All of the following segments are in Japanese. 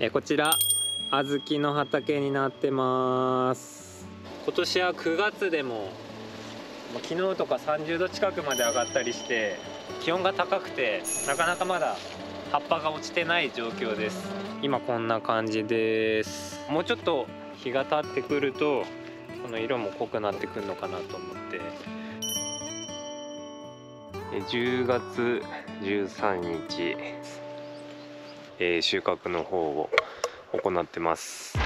えこちら小豆の畑になってます。今年は9月でも昨日とか30度近くまで上がったりして気温が高くてなかなかまだ葉っぱが落ちてない状況です。今こんな感じです。もうちょっと日が経ってくるとこの色も濃くなってくるのかなと思って。10月13日、え、収穫の方を行ってます。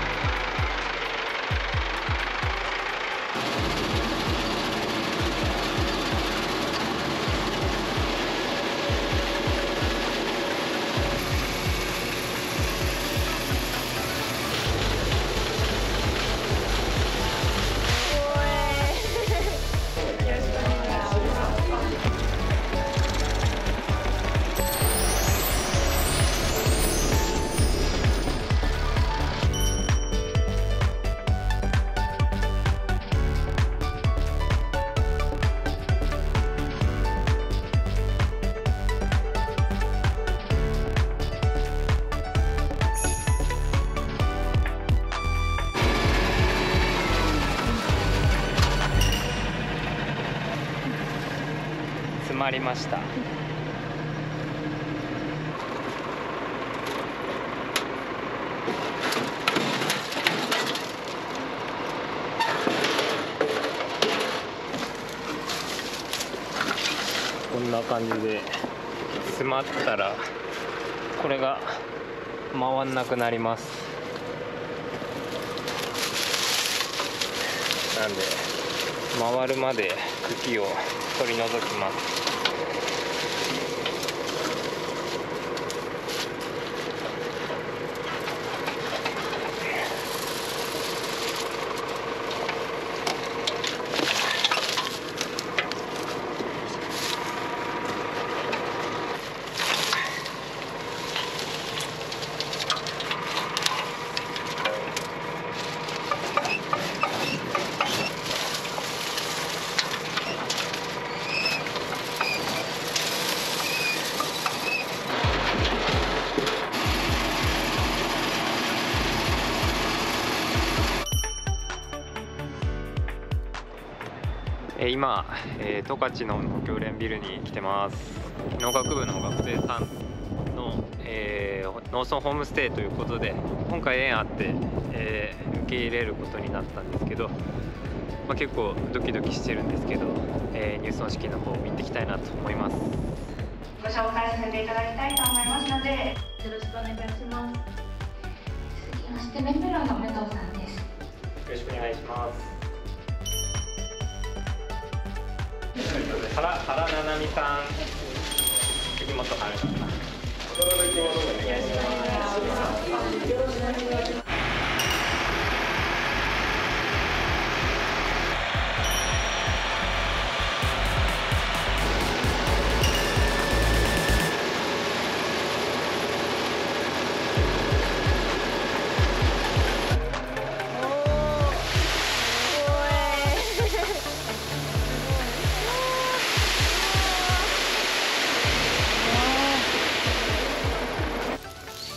まりました。こんな感じで詰まったらこれが回んなくなります。なんで回るまで茎を取り除きます。今、えー、十勝の農協連ビルに来てます。農学部の学生さんの、えー、農村ホームステイということで今回縁あって、えー、受け入れることになったんですけど、まあ、結構ドキドキしてるんですけど、えー、入村式の方を見ていきたいなと思います。ご紹介させていただきたいと思いますのでよろしくお願いします。続きましてメンベロの武藤さんです。よろしくお願いします原原七海さん。杉本春さん。よろしくお願いします。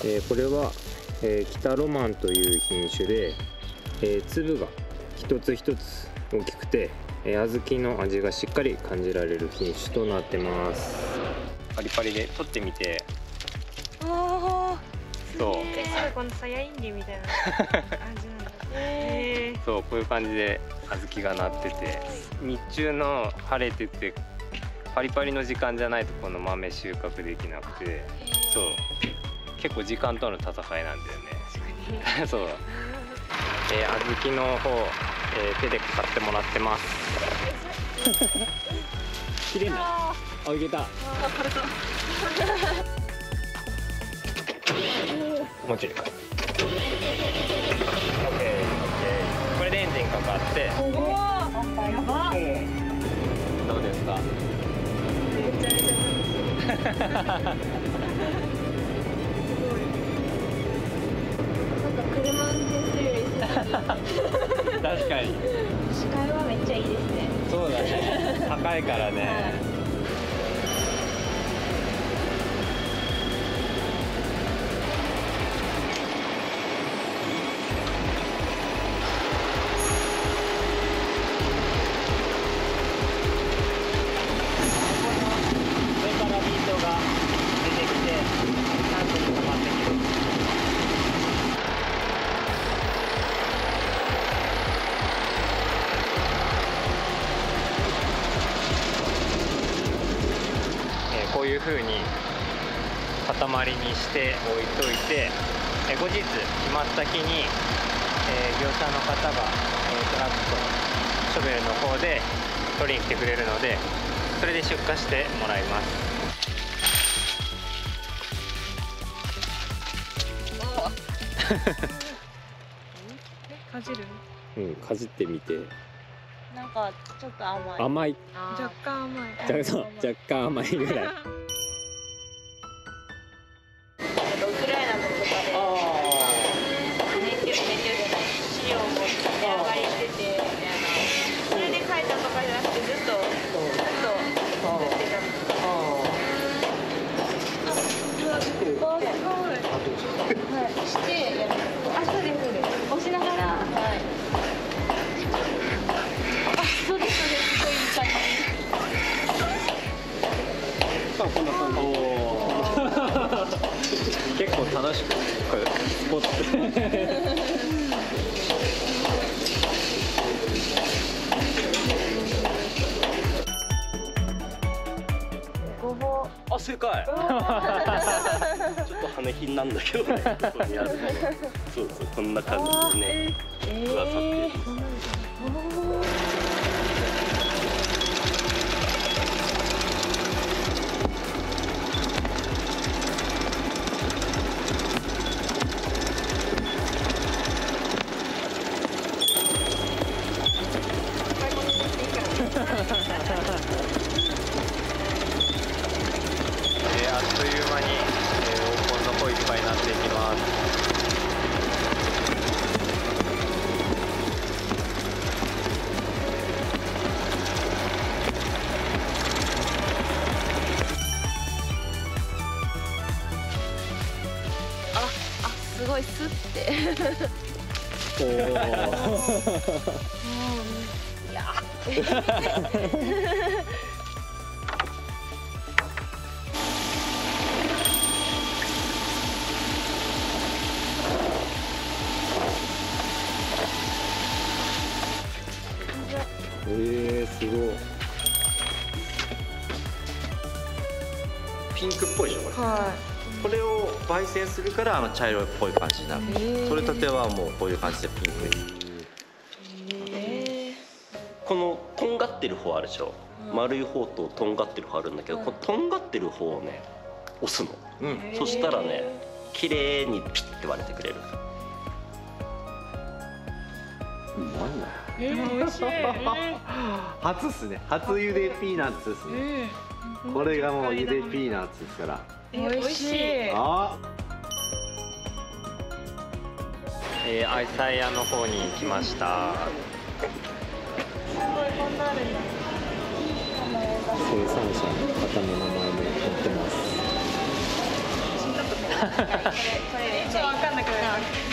えー、これは、えー、北ロマンという品種で、えー、粒が一つ一つ大きくて、えー、小豆の味がしっかり感じられる品種となってます。パリパリで取ってみて。ああそうえすごいこのさやいんげみたいな感じなんだ。えー、そうこういう感じで小豆がなってて。日中の晴れててパリパリの時間じゃないとこの豆収穫できなくて。そう結構時間との戦いなんだよね。そう、えー、小豆の方、えー、手で買ってもらってます。綺麗なあいけた。あ枯れた。もうちょい。かこれでエンジンかかって。やばどうですか？めちゃめちゃ 確かに。視界はめっちゃいいですね。そうだね。高いからね、はい塊にして置いといてえ後日決まった日に、えー業者の方が、えートラックとショベルの方で取りに来てくれるのでそれで出荷してもらいます。かじる？うんかじってみてなんかちょっと甘い。甘い。若干甘い。若干甘いぐらい結構楽しくこれスポット。あ正解ちょっと羽品なんだけどね、ここにあるね。そうそう、こんな感じでね、くださっている。えーごいスって。おおえー、すごい。ピンクっぽいでしょこれ。はこれを焙煎するからあの茶色っぽい感じになる。い。取れたてはもうこういう感じでピンクえこのとんがってる方あるでしょ。丸い方ととんがってる方あるんだけど、このとんがってる方をね、押すの。うん。そしたらね、綺麗にピッて割れてくれる。美味しい。初っすね。初ゆでピーナッツですねこれがもうゆでピーナッツですから。美味しい。あ。えー、アイサイ屋の方に来ました。生産者の方の名前も載ってます。こ れちょっとわかんなくなる。何が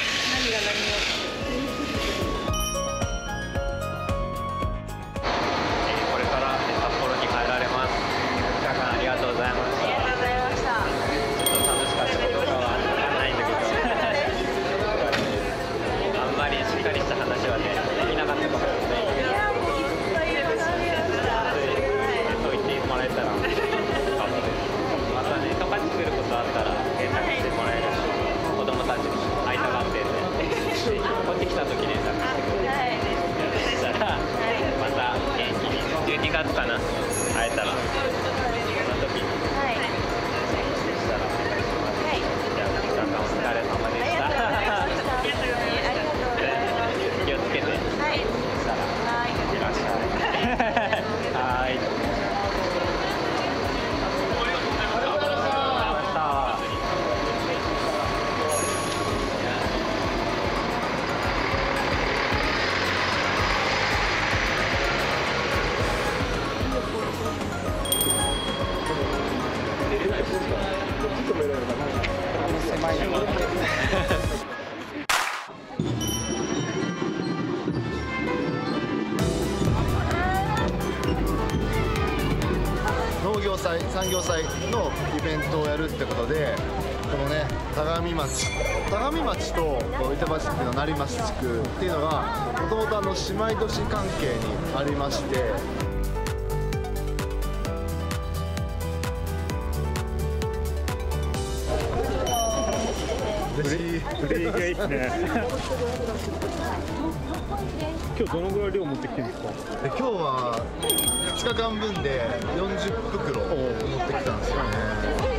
祭産業祭のイベントをやるってことでこのね田上町田上町と板橋区の成増地区っていうのがもともと姉妹都市関係にありましてブレーキがいいですね。今日どのぐらい量持ってきてるんですか？で今日は2日間分で40袋持ってきたんですよね。